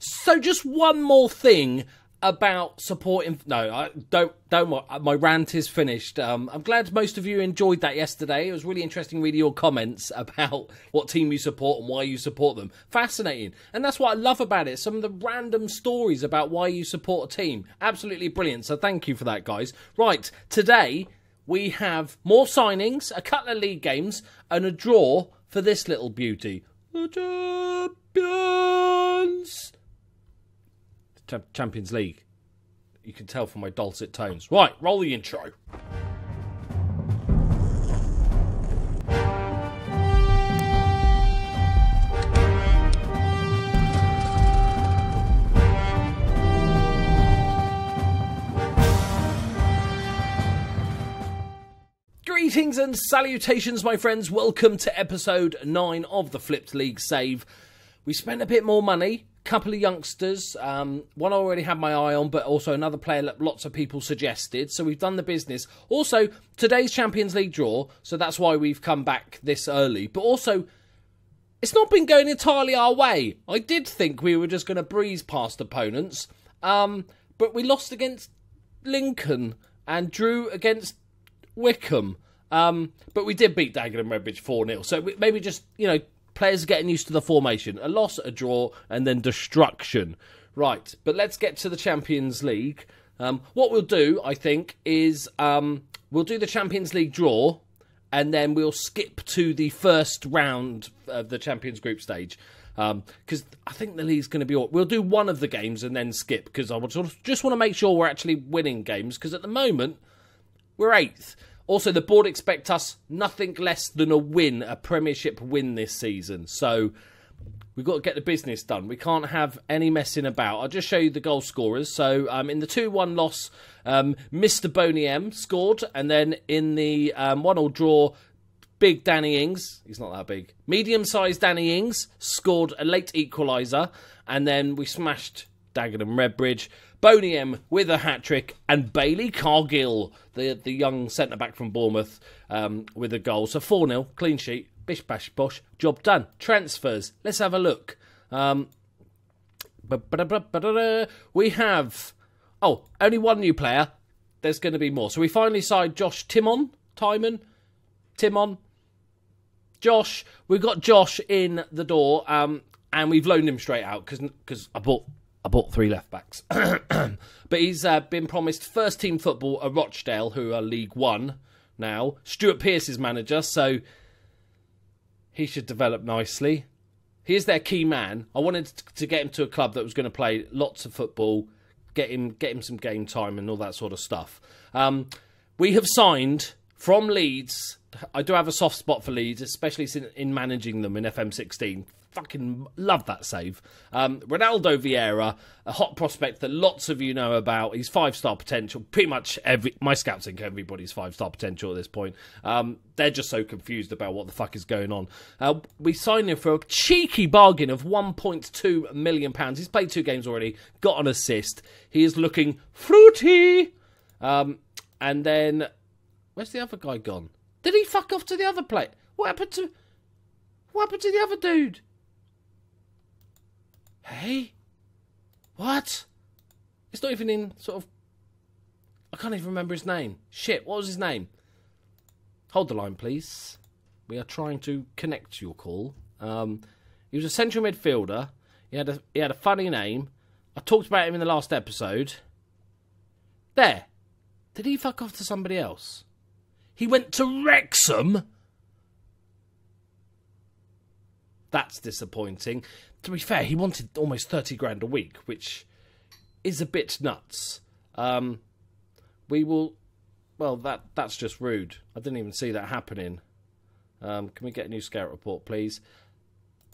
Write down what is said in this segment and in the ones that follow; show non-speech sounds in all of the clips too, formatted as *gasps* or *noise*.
So, just one more thing about supporting. No, I don't. Don't. My rant is finished. Um, I'm glad most of you enjoyed that yesterday. It was really interesting reading your comments about what team you support and why you support them. Fascinating, and that's what I love about it. Some of the random stories about why you support a team. Absolutely brilliant. So thank you for that, guys. Right, today we have more signings, a couple of league games, and a draw for this little beauty. The champions. Champions League. You can tell from my dulcet tones. Right, roll the intro. Greetings and salutations, my friends. Welcome to episode 9 of the Flipped League Save. We spent a bit more money couple of youngsters. Um, one I already had my eye on, but also another player that lots of people suggested. So we've done the business. Also, today's Champions League draw, so that's why we've come back this early. But also, it's not been going entirely our way. I did think we were just going to breeze past opponents, um, but we lost against Lincoln and drew against Wickham. Um, but we did beat Dagenham Redbridge 4 0. So maybe just, you know, Players getting used to the formation. A loss, a draw, and then destruction. Right, but let's get to the Champions League. Um, what we'll do, I think, is um, we'll do the Champions League draw, and then we'll skip to the first round of the Champions Group stage. Because um, I think the league's going to be. All... We'll do one of the games and then skip because I just want to make sure we're actually winning games. Because at the moment, we're eighth. Also, the board expect us nothing less than a win, a Premiership win this season. So we've got to get the business done. We can't have any messing about. I'll just show you the goal scorers. So um, in the 2 1 loss, um, Mr. Boney M scored. And then in the um, 1 0 draw, big Danny Ings, he's not that big, medium sized Danny Ings scored a late equaliser. And then we smashed Dagenham Redbridge. Boney M with a hat trick, and Bailey Cargill, the the young centre back from Bournemouth, um, with a goal. So 4 0, clean sheet, bish bash bosh, job done. Transfers, let's have a look. Um, we have, oh, only one new player. There's going to be more. So we finally signed Josh Tymon, Tymon, Tymon, Josh. We've got Josh in the door, um, and we've loaned him straight out because I bought I bought three left backs. *clears throat* but he's uh, been promised first team football at Rochdale, who are League One now. Stuart Pearce is manager, so he should develop nicely. He is their key man. I wanted to get him to a club that was going to play lots of football, get him get him some game time and all that sort of stuff. Um, we have signed from Leeds. I do have a soft spot for Leeds, especially in managing them in FM16 fucking love that save. Um, Ronaldo Vieira, a hot prospect that lots of you know about. He's five star potential. Pretty much every my scouts think everybody's five star potential at this point. Um, they're just so confused about what the fuck is going on. Uh, we signed him for a cheeky bargain of 1.2 million pounds. He's played two games already, got an assist. He is looking fruity. Um, and then where's the other guy gone? Did he fuck off to the other plate? What happened to what happened to the other dude? Hey? What? It's not even in sort of. I can't even remember his name. Shit, what was his name? Hold the line, please. We are trying to connect your call. Um, he was a central midfielder. He had a he had a funny name. I talked about him in the last episode. There. Did he fuck off to somebody else? He went to Wrexham. That's disappointing to be fair, he wanted almost 30 grand a week, which is a bit nuts. Um, we will. Well, that that's just rude. I didn't even see that happening. Um, can we get a new scout report, please?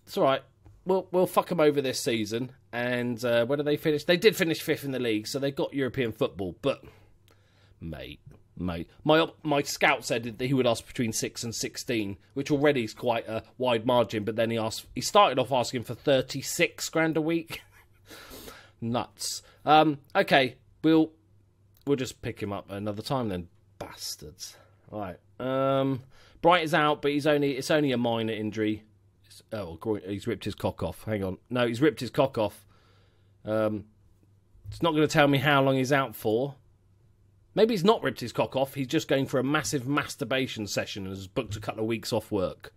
It's all right. We'll we'll fuck them over this season. And uh, when did they finish? They did finish fifth in the league, so they got European football. But mate, mate. My my scout said that he would ask between six and sixteen, which already is quite a wide margin. But then he asked, he started off asking for thirty six grand a week. *laughs* Nuts. Um, okay, we'll we'll just pick him up another time then, bastards. All right. Um, Bright is out, but he's only it's only a minor injury. It's, oh, he's ripped his cock off. Hang on, no, he's ripped his cock off. Um, it's not going to tell me how long he's out for. Maybe he's not ripped his cock off. He's just going for a massive masturbation session and has booked a couple of weeks off work.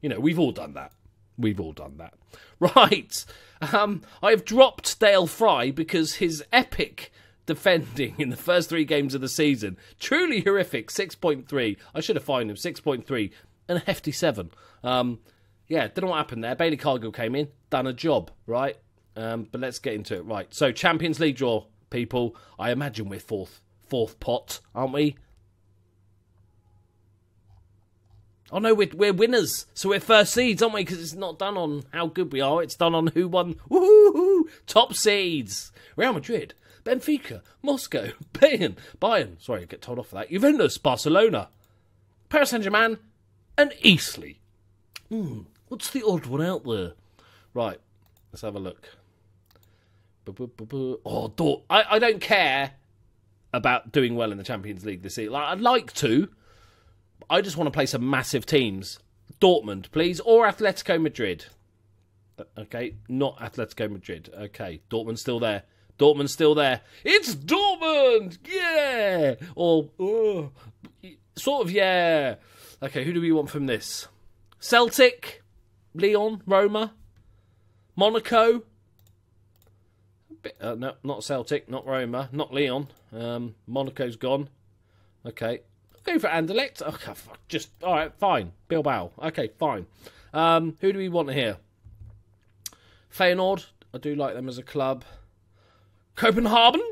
You know, we've all done that. We've all done that. *laughs* Right. Um, I've dropped Dael Fry because his epic defending in the first three games of the season, truly horrific. 6.3. I should have fined him. 6.3 and a hefty 7. Um, yeah, don't know what happened there. Bailey Cargill came in, done a job, right? Um, but let's get into it. Right. So, Champions League draw, people. I imagine we're fourth, fourth pot, aren't we? Oh no, we're, we're winners, so we're first seeds, aren't we? Because it's not done on how good we are; it's done on who won. Woohoo! Top seeds: Real Madrid, Benfica, Moscow, *laughs* Bayern, Bayern. Sorry, I get told off for that. Juventus, Barcelona, Paris Saint Germain, and Eastleigh. Hmm, what's the odd one out there? Right, let's have a look. Oh, Dort- I, I don't care about doing well in the Champions League this season. I'd like to. I just want to play some massive teams. Dortmund, please, or Atletico Madrid. Okay, not Atletico Madrid. Okay, Dortmund's still there. Dortmund's still there. It's Dortmund! Yeah! Or, uh, sort of, yeah. Okay, who do we want from this? Celtic, Lyon, Roma, Monaco. Uh, no, not Celtic, not Roma, not Lyon. Um, Monaco's gone. Okay, Go for Anderlecht. Okay, just all right, fine. Bilbao. Okay, fine. Um, who do we want here? Feyenoord. I do like them as a club. Copenhagen.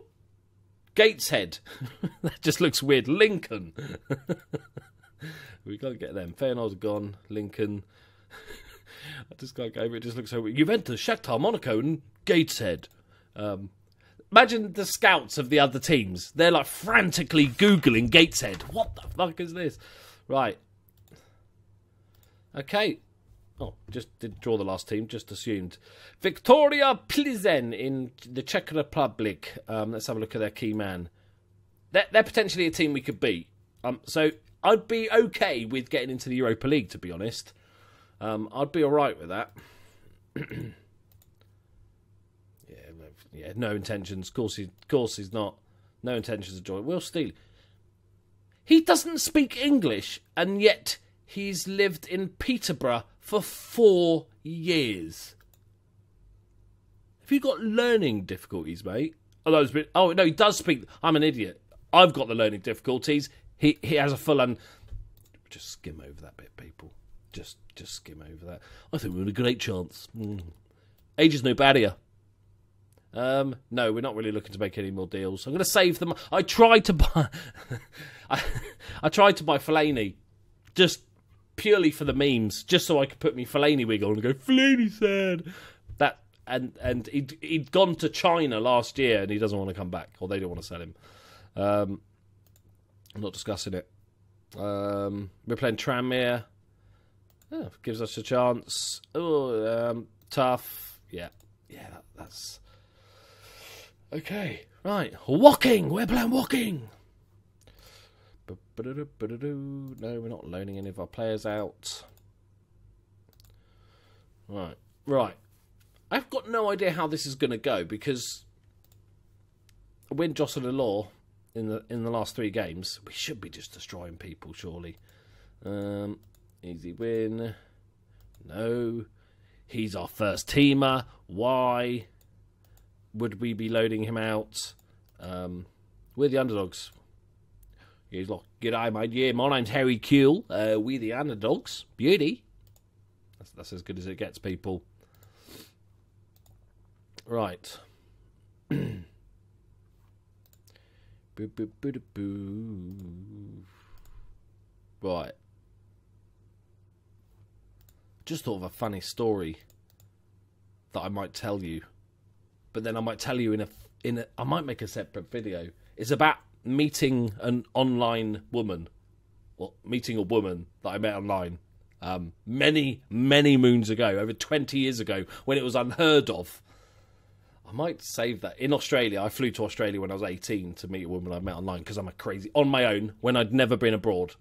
Gateshead. *laughs* that just looks weird. Lincoln. *laughs* we got to get them. Feyenoord's gone. Lincoln. *laughs* I just can't go over it. Just looks so weird. Juventus, Shakhtar, Monaco, and Gateshead. Um, Imagine the scouts of the other teams. They're like frantically Googling Gateshead. What the fuck is this? Right. Okay. Oh, just did draw the last team, just assumed. Victoria Plizen in the Czech Republic. Um, let's have a look at their key man. They're, they're potentially a team we could beat. Um, so I'd be okay with getting into the Europa League, to be honest. Um, I'd be alright with that. *clears throat* yeah, no intentions. Of course, he, of course, he's not. No intentions of joy. Will Steele. He doesn't speak English, and yet he's lived in Peterborough for four years. Have you got learning difficulties, mate? Oh, those bit, oh no, he does speak. I'm an idiot. I've got the learning difficulties. He he has a full and just skim over that bit, people. Just just skim over that. I think we're in a great chance. Mm. Age is no barrier. Um, no, we're not really looking to make any more deals. I'm going to save them. I tried to buy. *laughs* I, I tried to buy Fellaini, just purely for the memes, just so I could put me Fellaini wig on and go Fellaini said that. And and he'd he'd gone to China last year and he doesn't want to come back, or they don't want to sell him. Um, I'm not discussing it. Um, we're playing Tranmere. Yeah, gives us a chance. Oh, um, tough. Yeah, yeah, that, that's Okay, right. Walking! We're playing walking! No, we're not loaning any of our players out. Right, right. I've got no idea how this is going to go because win Jocelyn Law in the in the last three games, we should be just destroying people, surely. Um, easy win. No. He's our first teamer. Why? Would we be loading him out? Um, we're the underdogs. He's like, G'day, mate. Yeah, my name's Harry Kewell. Uh, we're the underdogs. Beauty. That's, that's as good as it gets, people. Right. *clears throat* Right. Just thought of a funny story that I might tell you but then I might tell you in a in a, I might make a separate video. It's about meeting an online woman, or meeting a woman that I met online um, many many moons ago, over twenty years ago, when it was unheard of. I might save that. In Australia, I flew to Australia when I was 18 to meet a woman I met online because I'm a crazy on my own when I'd never been abroad.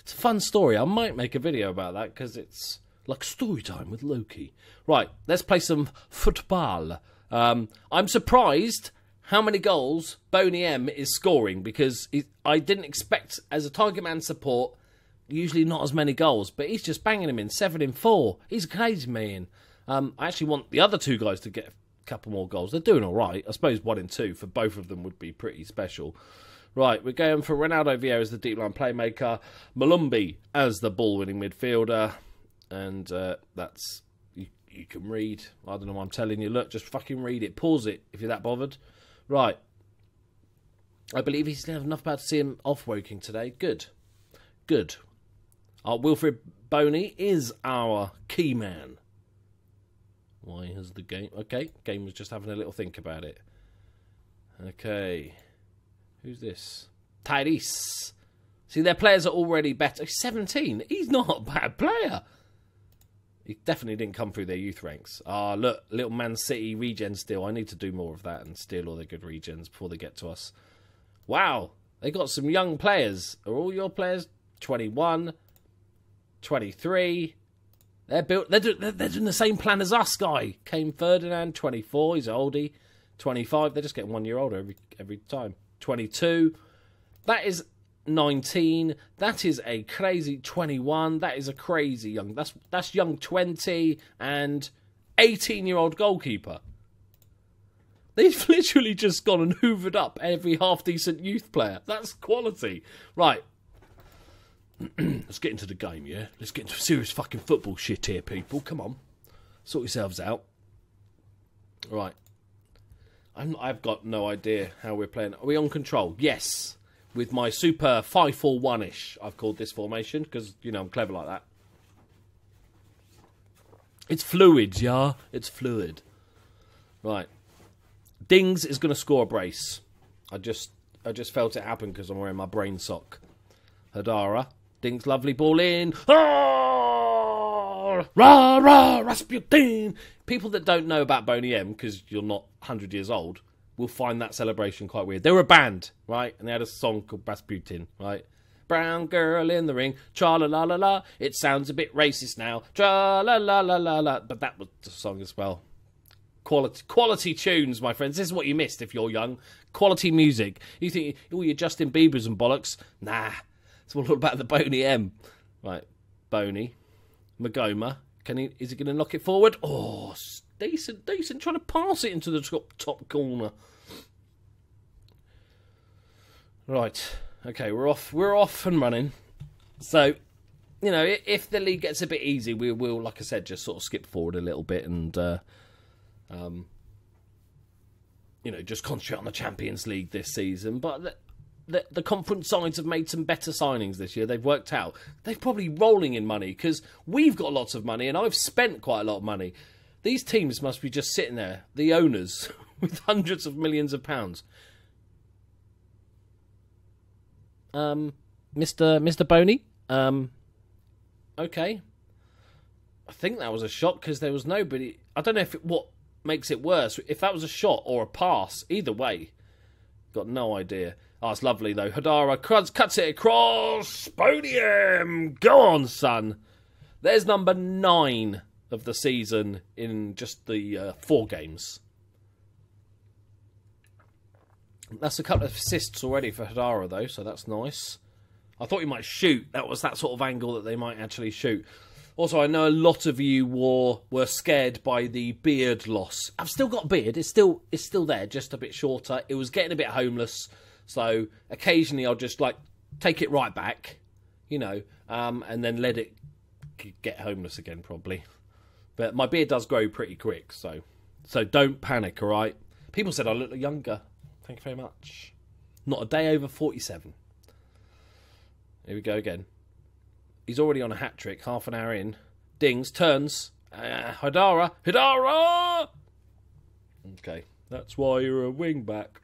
It's a fun story. I might make a video about that because it's like story time with Loki. Right, let's play some football. Um, I'm surprised how many goals Boney M is scoring because he, I didn't expect, as a target man support, usually not as many goals, but he's just banging them in seven in four. He's a crazy man. Um, I actually want the other two guys to get a couple more goals. They're doing all right. I suppose one in two for both of them would be pretty special. Right, we're going for Ronaldo Vieira as the deep lying playmaker, Malumbi as the ball winning midfielder, and uh, that's you, can read. I don't know what I'm telling you. Look, just fucking read it. Pause it if you're that bothered. Right. I believe he's have enough about to see him off Woking today. Good. Good. Uh, Wilfried Boney is our key man. Why has the game. Okay, game was just having a little think about it. Okay. Who's this? Tyrese. See, their players are already better. 17. He's not a bad player. He definitely didn't come through their youth ranks. Ah, look, little Man City regen still. I need to do more of that and steal all their good regens before they get to us. Wow, they got some young players. Are all your players 21, 23? They're built. They're, do, they're, they're doing the same plan as us, guy. Came Ferdinand, 24. He's oldie. 25. They're just getting one year older every every time. 22. That is 19. That is a crazy 21. That is a crazy young. That's that's young 20 and 18 year old goalkeeper. They've *laughs* literally just gone and hoovered up every half decent youth player. That's quality. Right. *clears throat* Let's get into the game, yeah? Let's get into serious fucking football shit here, people. Come on. Sort yourselves out. Right. I'm, I've got no idea how we're playing. Are we on control? Yes. With my super 5 4 1 ish, I've called this formation because, you know, I'm clever like that. It's fluid, yeah? It's fluid. Right. Dings is going to score a brace. I just I just felt it happen because I'm wearing my brain sock. Haidara. Dings lovely ball in. Ah! Rah, rah, Rasputin. People that don't know about Boney M, because you're not 100 years old, will find that celebration quite weird. They were a band, right? And they had a song called Rasputin, right? Brown girl in the ring, tra la la la la. It sounds a bit racist now, tra la la la la la. But that was the song as well. Quality, quality tunes, my friends. This is what you missed if you're young. Quality music. You think, oh, you're Justin Bieber's and bollocks? Nah, it's all about the Boney M. Right, Boney, Maghoma. Can he? Is he going to knock it forward? Oh, decent, decent. Trying to pass it into the top top corner. Right. Okay, we're off. We're off and running. So, you know, if the league gets a bit easy, we will, like I said, just sort of skip forward a little bit and, uh, um, you know, just concentrate on the Champions League this season. But the, the, the conference sides have made some better signings this year. They've worked out. They're probably rolling in money because we've got lots of money and I've spent quite a lot of money. These teams must be just sitting there, the owners, *laughs* with hundreds of millions of pounds. Um, Mr. Mr. Boney. Um, okay. I think that was a shot because there was nobody. I don't know if it, what makes it worse. If that was a shot or a pass, either way, got no idea. Oh, it's lovely though. Haidara cuts, cuts it across. Podium. Go on, son. There's number nine of the season in just the uh, four games. That's a couple of assists already for Haidara, though, so that's nice. I thought he might shoot. That was that sort of angle that they might actually shoot. Also, I know a lot of you were were scared by the beard loss. I've still got beard. It's still it's still there, just a bit shorter. It was getting a bit homeless, so occasionally I'll just like take it right back, you know, um, and then let it get homeless again, probably. But my beard does grow pretty quick, so so don't panic. All right. People said I look younger. Thank you very much. Not a day over 47. Here we go again. He's already on a hat trick, half an hour in. Dings, turns. Uh, Haidara. Haidara! Okay, that's why you're a wing back.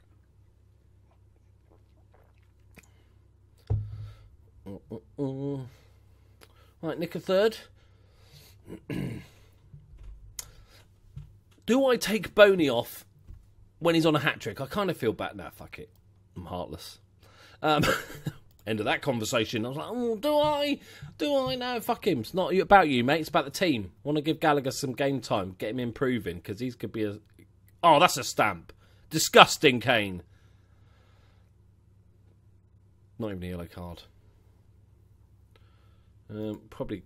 Mm, mm, mm. Right, Nick a third. *clears throat* Do I take Boney off when he's on a hat trick, I kind of feel bad. Now, fuck it. I'm heartless. Um, *laughs* end of that conversation. I was like, oh, do I? Do I? No, fuck him. It's not about you, mate. It's about the team. I want to give Gallagher some game time, get him improving, because he's could be a, Oh, that's a stamp. Disgusting, Kane. Not even a yellow card. Um, probably,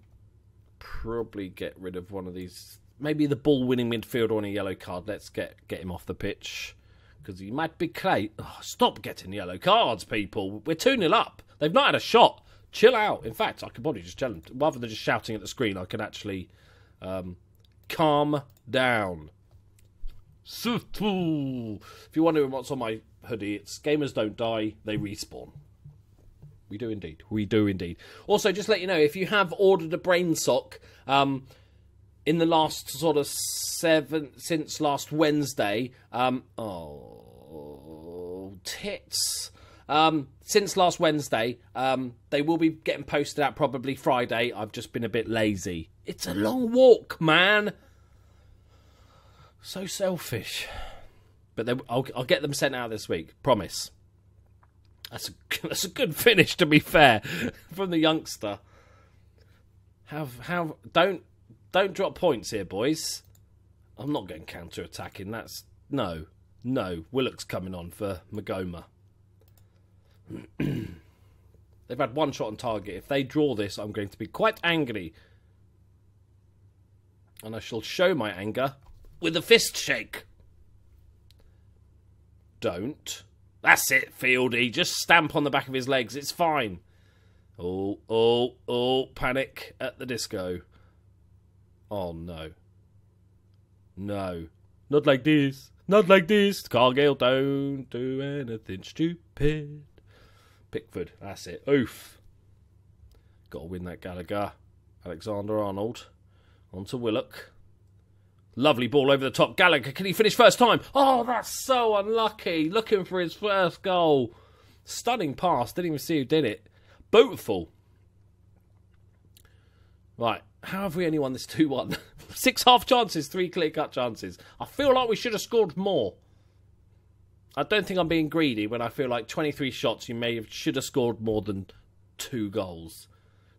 probably get rid of one of these. Maybe the ball-winning midfielder on a yellow card. Let's get get him off the pitch because he might be clay. Oh, stop getting yellow cards, people. We're two 0 up. They've not had a shot. Chill out. In fact, I could probably just tell them rather than just shouting at the screen. I can actually um, calm down. If you're wondering what's on my hoodie, it's gamers don't die, they respawn. We do indeed. We do indeed. Also, just let you know if you have ordered a brain sock um, in the last sort of seven since last Wednesday. Um, oh, tits. Um, since last Wednesday, um, they will be getting posted out probably Friday. I've just been a bit lazy. It's a long walk, man. So selfish. But they, I'll, I'll get them sent out this week. Promise. That's a, *laughs* that's a good finish, to be fair, *laughs* from the youngster. Have have don't don't drop points here, boys. I'm not going counter attacking. That's no, no. Willock's coming on for Maghoma. *clears throat* They've had one shot on target. If they draw this, I'm going to be quite angry. And I shall show my anger with a fist shake. Don't. That's it, Fieldy. Just stamp on the back of his legs. It's fine. Oh, oh, oh, panic at the disco. Oh, no. No. Not like this. Not like this. Cargill, don't do anything stupid. Pickford, that's it. Oof. Got to win that Gallagher. Alexander Arnold. On to Willock. Lovely ball over the top. Gallagher, can he finish first time? Oh, that's so unlucky. Looking for his first goal. Stunning pass. Didn't even see who did it. Beautiful. Right. How have we only won this *laughs* 2 1? Six half chances, three clear cut chances. I feel like we should have scored more. I don't think I'm being greedy when I feel like 23 shots, you may have should have scored more than two goals.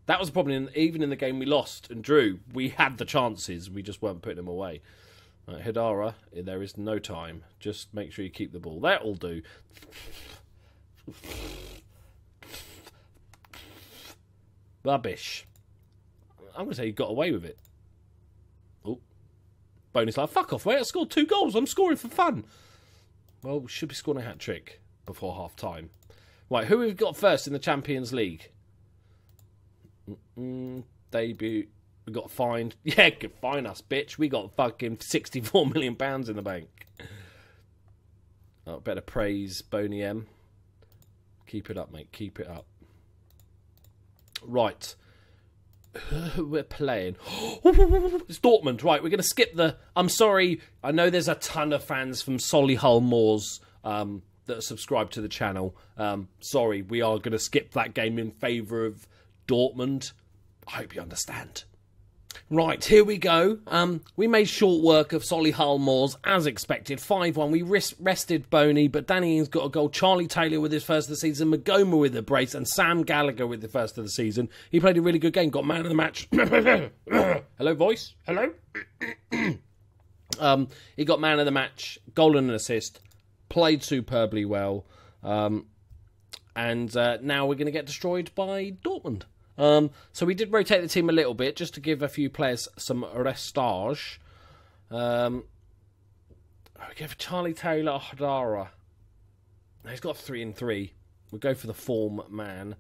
That was probably in, even in the game we lost and drew. We had the chances, we just weren't putting them away. Right, Haidara, eh, there is no time. Just make sure you keep the ball. That'll do. *laughs* Rubbish. I'm going to say he got away with it. Oh. Bonus life. Fuck off, mate. I scored two goals. I'm scoring for fun. Well, we should be scoring a hat trick before half time. Right, who we've we got first in the Champions League? Mm-mm, debut. We got fined. *laughs* Yeah, could fine us, bitch. We got fucking sixty-four *laughs* million pounds in the bank. Oh, better praise Boney M. Keep it up, mate. Keep it up. Right. *sighs* We're playing. *gasps* it's Dortmund. Right, we're going to skip the. I'm sorry. I know there's a ton of fans from Solihull Moors um, that are subscribed to the channel. Um, sorry, we are going to skip that game in favour of Dortmund. I hope you understand. Right, here we go. Um, we made short work of Solihull Moors as expected. 5 1. We ris- rested Boney, but Danny Ings got a goal. Charlie Taylor with his first of the season. Maghoma with the brace. And Sam Gallagher with the first of the season. He played a really good game. Got man of the match. *coughs* Hello, voice. Hello. um, he got man of the match. Goal and an assist. Played superbly well. Um, and uh, now we're going to get destroyed by Dortmund. Um, so we did rotate the team a little bit just to give a few players some restage. Um, we give Charlie Taylor Haidara. He's got three and three. We'll go for the form man.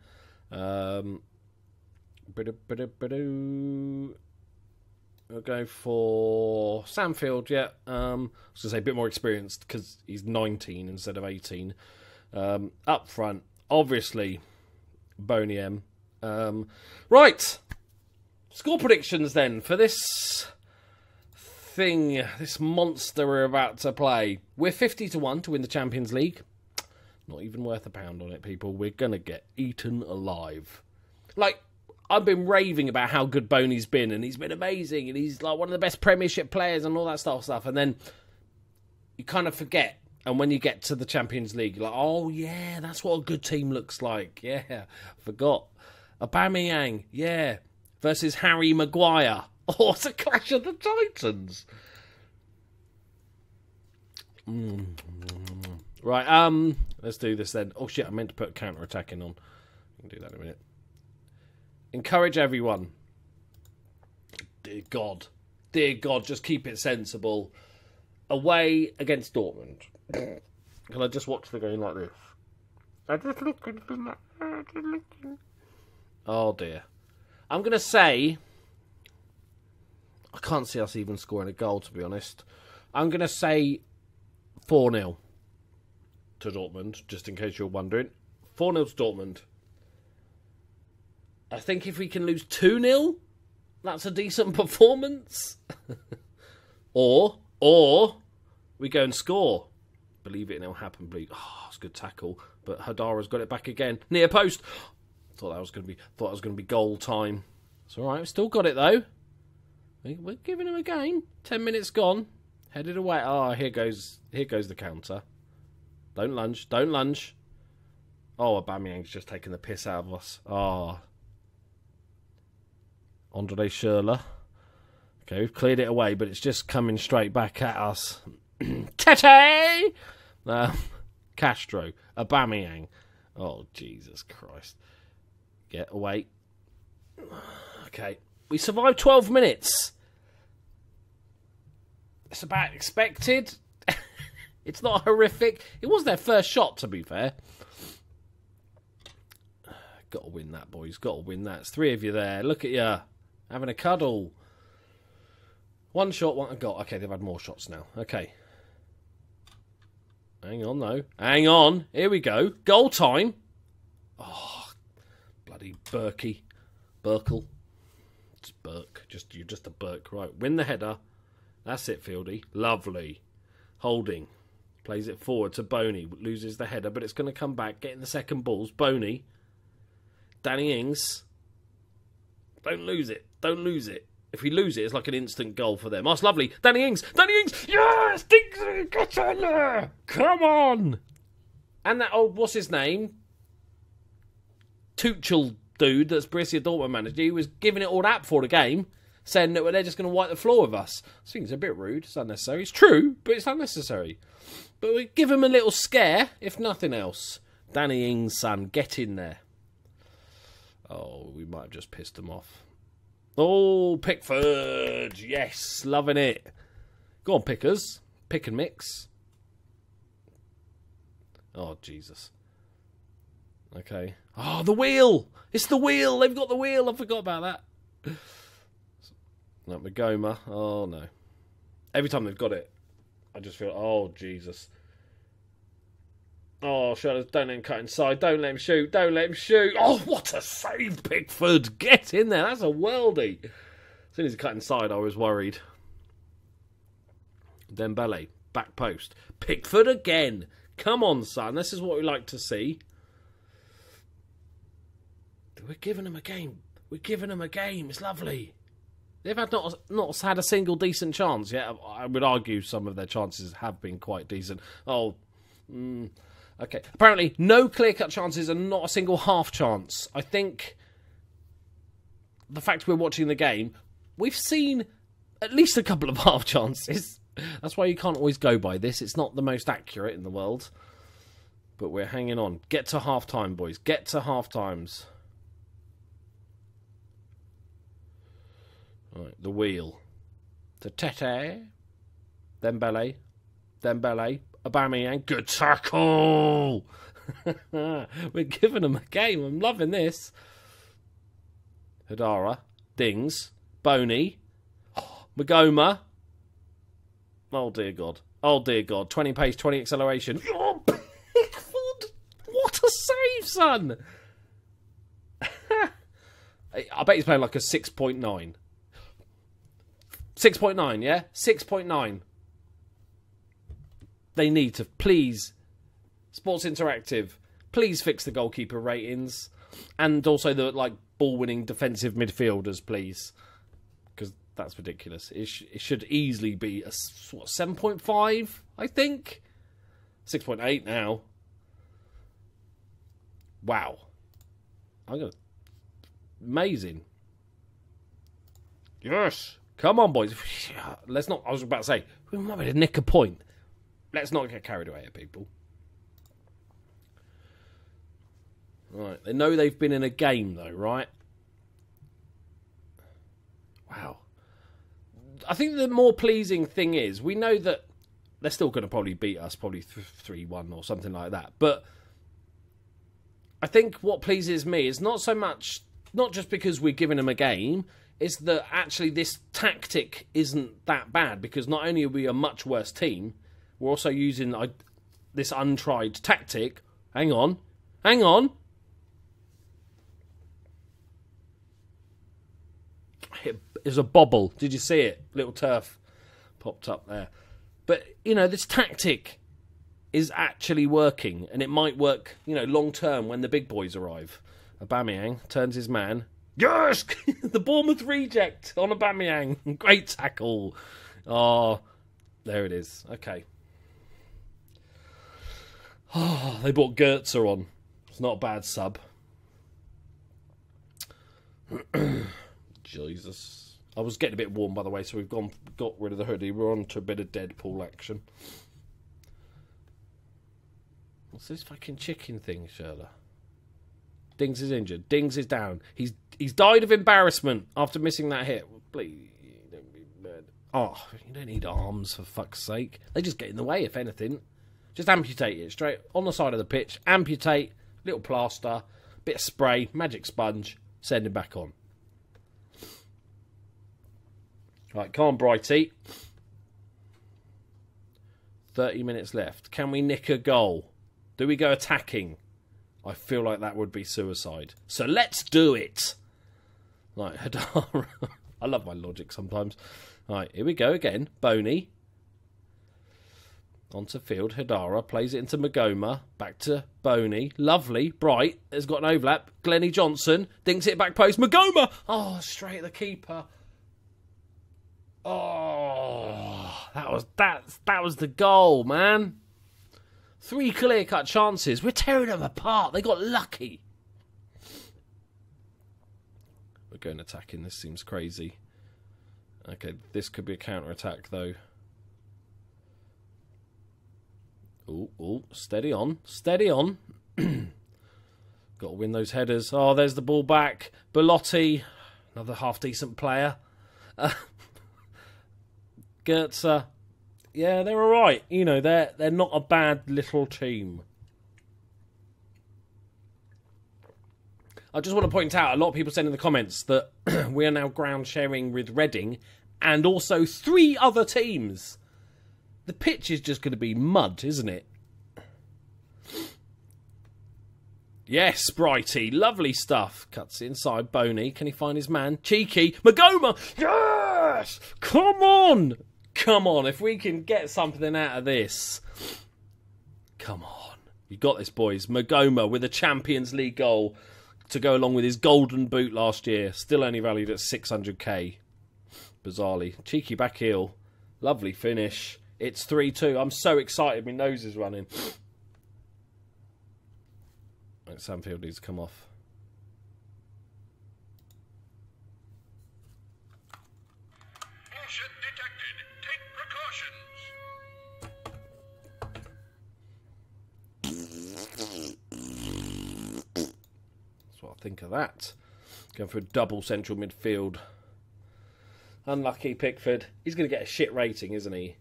Um, we'll go for Sam Field, yeah. Um, I was going to say a bit more experienced because he's 19 instead of 18. Um, up front, obviously, Boney M. Um, right. Score predictions then for this thing, this monster we're about to play. We're 50 to 1 to win the Champions League. Not even worth a pound on it, people. We're going to get eaten alive. Like, I've been raving about how good Boney's been, and he's been amazing, and he's like one of the best Premiership players, and all that stuff. Stuff, and then you kind of forget. And when you get to the Champions League, you're like, oh yeah, that's what a good team looks like. Yeah, forgot. Aubameyang, yeah, versus Harry Maguire. *laughs* Oh, it's a clash of the titans. Mm. Right, um, let's do this then. Oh shit, I meant to put counter attacking on. I can do that in a minute. Encourage everyone. Dear God. Dear God, just keep it sensible. Away against Dortmund. *coughs* Can I just watch the game like this? I just looking for my. Oh dear. I'm gonna say. I can't see us even scoring a goal, to be honest. I'm gonna say 4 0 to Dortmund, just in case you're wondering. 4 0 to Dortmund. I think if we can lose 2 0, that's a decent *laughs* performance. *laughs* or, or, we go and score. Believe it and it'll happen, please. Oh, ah, it's a good tackle. But Haidara's got it back again. Near post. Thought that was going to be thought it was going to be goal time. It's all right. We've still got it though. We're giving him a game. Ten minutes gone. Headed away. Oh, here goes here goes the counter. Don't lunge. Don't lunge. Oh, Aubameyang's just taking the piss out of us. Oh. Andre Schürrle. Okay, we've cleared it away, but it's just coming straight back at us. *clears throat* Tete! Uh, Castro. Aubameyang. Oh, Jesus Christ. Get away. Okay. We survived 12 minutes. It's about expected. *laughs* it's not horrific. It was their first shot, to be fair. Got to win that, boys. Got to win that. It's three of you there. Look at you. Having a cuddle. One shot, one I got. Okay, they've had more shots now. Okay. Hang on, though. Hang on. Here we go. Goal time. Oh, bloody Berkey. Burkle. It's Burke. Just You're just a Burke. Right, win the header. That's it, Fieldy. Lovely. Holding. Plays it forward to Boney. Loses the header, but it's going to come back. Getting the second balls. Boney. Danny Ings. Don't lose it. Don't lose it. If we lose it, it's like an instant goal for them. That's lovely. Danny Ings. Danny Ings. Yes! There. Come on. And that old, what's his name? Tuchel dude that's Borussia Dortmund manager. He was giving it all that for the game, saying that they're just going to wipe the floor with us. I think it's a bit rude. It's unnecessary. It's true, but it's unnecessary. But we give him a little scare, if nothing else. Danny Ings' son, get in there. Oh, we might have just pissed him off. Oh, Pickford. Yes, loving it. Go on, Pickers. Pick and mix. Oh, Jesus. Okay. Oh, the wheel! It's the wheel! They've got the wheel! I forgot about that. Not Maghoma. Oh, no. Every time they've got it, I just feel, oh, Jesus. Oh, Shirley, don't let him cut inside. Don't let him shoot. Don't let him shoot. Oh, what a save, Pickford. Get in there. That's a worldie. As soon as he cut inside, I was worried. Dembele, back post. Pickford again. Come on, son. This is what we like to see. We're giving them a game. We're giving them a game. It's lovely. They've had not not had a single decent chance yet. I would argue some of their chances have been quite decent. Oh, mm, okay. Apparently, no clear cut chances and not a single half chance. I think the fact we're watching the game, we've seen at least a couple of *laughs* half chances. That's why you can't always go by this. It's not the most accurate in the world. But we're hanging on. Get to half time, boys. Get to half times. Right, the wheel. The Tete. Dembele. Dembele. Aubameyang. Good tackle! *laughs* We're giving them a game. I'm loving this. Haidara. Dings. Boney. Maghoma. Oh dear God. Oh dear God. 20 pace, 20 acceleration. Oh, Pickford! What a save, son! *laughs* I bet he's playing like a 6.9. 6.9, yeah? 6.9. They need to, please, Sports Interactive, please fix the goalkeeper ratings and also the like ball winning defensive midfielders, please. Because that's ridiculous. It, sh- it, should easily be a what, 7.5, I think? 6.8 now. Wow. I'm going to. Amazing. Yes. Come on, boys. *laughs* Let's not. I was about to say we might be to nick a point. Let's not get carried away, at people. Right, they know they've been in a game, though, right? Wow. I think the more pleasing thing is we know that they're still going to probably beat us, probably 3 1 or something like that. But I think what pleases me is not so much, not just because we're giving them a game, is that actually this tactic isn't that bad because not only are we a much worse team, we're also using uh, this untried tactic. Hang on, hang on. It is a bobble. Did you see it? Little turf popped up there. But you know, this tactic is actually working, and it might work, you know, long term when the big boys arrive. Aubameyang turns his man. Yes, *laughs* the Bournemouth reject on Aubameyang. *laughs* Great tackle. Oh, there it is. Okay. Oh, they brought Goetze on. It's not a bad sub. *clears throat* Jesus. I was getting a bit warm, by the way, so we've gone got rid of the hoodie. We're on to a bit of Deadpool action. What's this fucking chicken thing, Sherla? Dings is injured. Dings is down. He's he's died of embarrassment after missing that hit. Please don't be bad. Oh, you don't need arms for fuck's sake. They just get in the way, if anything. Just amputate it straight on the side of the pitch. Amputate, little plaster, bit of spray, magic sponge, send him back on. Right, come on, Brighty. 30 minutes left. Can we nick a goal? Do we go attacking? I feel like that would be suicide. So let's do it. Right, *laughs* Haidara. I love my logic sometimes. Right, here we go again. Boney. Onto field. Haidara plays it into Maghoma. Back to Boney. Lovely. Bright It's got an overlap. Glennie Johnson dinks it back post. Maghoma. Oh, straight at the keeper. Oh, that was that. That was the goal, man. Three clear cut chances. We're tearing them apart. They got lucky. We're going attacking. This seems crazy. Okay, this could be a counter attack though. Oh, oh, steady on, steady on. *clears throat* Got to win those headers. Oh, there's the ball back. Belotti, another half decent player. Uh, *laughs* Goetze, yeah, they're all right. You know, they're they're not a bad little team. I just want to point out a lot of people said in the comments that *clears throat* we are now ground sharing with Reading and also three other teams. The pitch is just going to be mud, isn't it? Yes, Brighty, lovely stuff. Cuts inside Boney. Can he find his man? Cheeky. Maghoma! Yes! Come on! Come on, if we can get something out of this. Come on. You got this, boys. Maghoma with a Champions League goal to go along with his golden boot last year. Still only valued at 600k. Bizarrely. Cheeky back heel. Lovely finish. It's 3 2. I'm so excited. My nose is running. Right, Sam Field needs to come off. Think of that. Going for a double central midfield. Unlucky Pickford. He's going to get a shit rating, isn't he?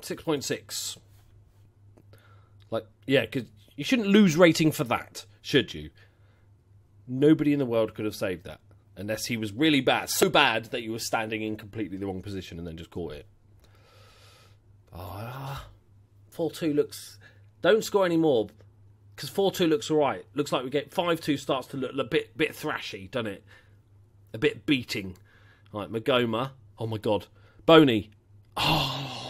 Six point six. Like, yeah, because you shouldn't lose rating for that, should you? Nobody in the world could have saved that unless he was really bad, so bad that you were standing in completely the wrong position and then just caught it. Oh, 4 2 looks don't score any more because 4 2 looks alright. Looks like we get 5 2 starts to look a bit, bit thrashy, doesn't it? A bit beating. Right, Maghoma. Oh my god. Boney. Oh,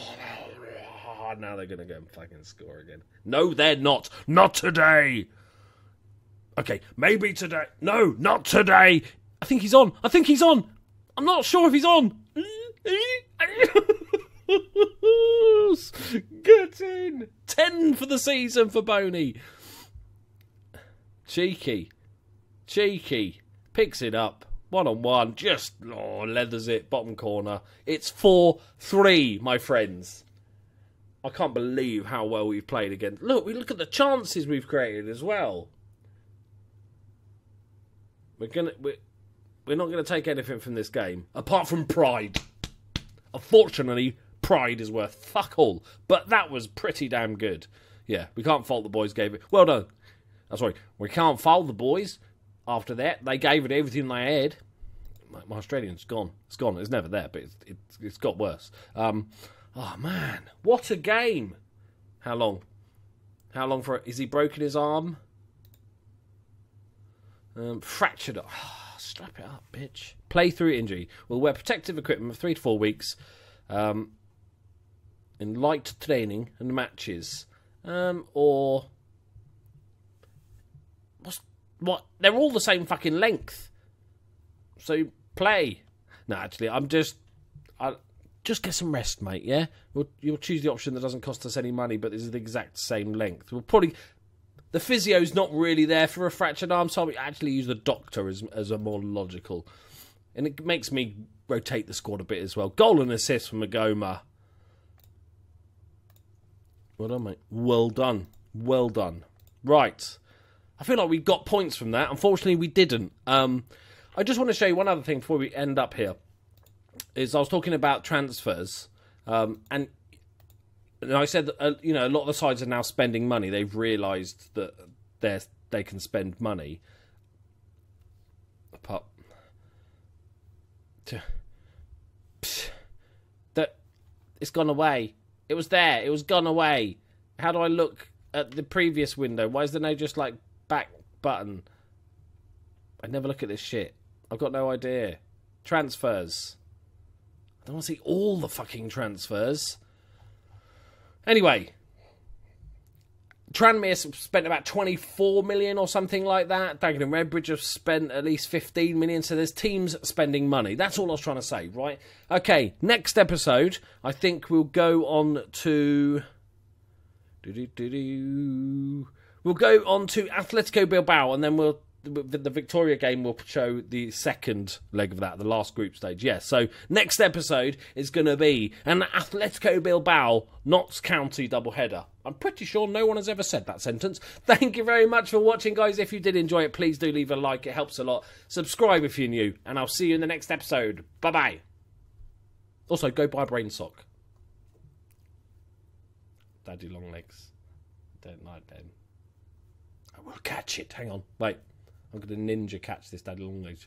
now they're going to go and fucking score again. No, they're not. Not today. Okay, maybe today. No, not today. I think he's on. I think he's on. I'm not sure if he's on. *laughs* Get in! Ten for the season for Boney. Cheeky. Cheeky. Picks it up. One on one, just oh, leathers it, bottom corner. It's 4 3, my friends. I can't believe how well we've played again. Look, we look at the chances we've created as well. We're gonna we're, we're not gonna take anything from this game apart from pride. Unfortunately, pride is worth fuck all. But that was pretty damn good. Yeah, we can't fault the boys gave it. Well done. I'm sorry, we can't fault the boys. After that, they gave it everything they had. My, my Australian's gone. It's gone. It's never there, but it's, it's, it's got worse. Um, oh man, what a game! How long? How long for? Is he broken his arm? Um, fractured. Oh, strap it up, bitch. Play through injury. We'll wear protective equipment for three to four weeks. Um, in light training and matches, um, or what's what? They're all the same fucking length. So play. No, actually, I'm just, I just get some rest, mate. Yeah, we'll, you'll choose the option that doesn't cost us any money, but is the exact same length. We'll probably the physio's not really there for a fractured arm, so I actually use the doctor as as a more logical, and it makes me rotate the squad a bit as well. Goal and assist from Maghoma. Well done, mate. Well done. Well done. Right. I feel like we got points from that. Unfortunately, we didn't. Um, I just want to show you one other thing before we end up here. Is I was talking about transfers, um, and and I said, that, uh, you know, a lot of the sides are now spending money. They've realised that they they can spend money. Apart, that it's gone away. It was there. It was gone away. How do I look at the previous window? Why is there no just like back button? I never look at this shit. I've got no idea. Transfers. I don't want to see all the fucking transfers. Anyway, Tranmere spent about 24 million or something like that. Dagenham and Redbridge have spent at least 15 million. So there's teams spending money. That's all I was trying to say, right? Okay, next episode, I think we'll go on to. We'll go on to Atletico Bilbao and then we'll the, the, Victoria game will show the second leg of that, the last group stage. Yes. So next episode is going to be an Atletico Bilbao Notts County double header. I'm pretty sure no one has ever said that sentence. *laughs* Thank you very much for watching, guys. If you did enjoy it, please do leave a like. It helps a lot. Subscribe if you're new, and I'll see you in the next episode. Bye bye. Also, go buy Brain Sock. Daddy long legs. Don't like them. I will catch it. Hang on. Wait. I'm going to ninja catch this daddy long legs.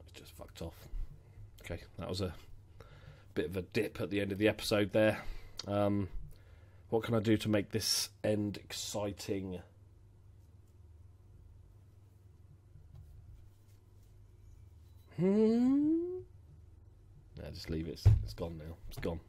It's just fucked off. Okay, that was a bit of a dip at the end of the episode there. Um, what can I do to make this end exciting? Hmm. Yeah, just leave it. it's gone now. It's gone.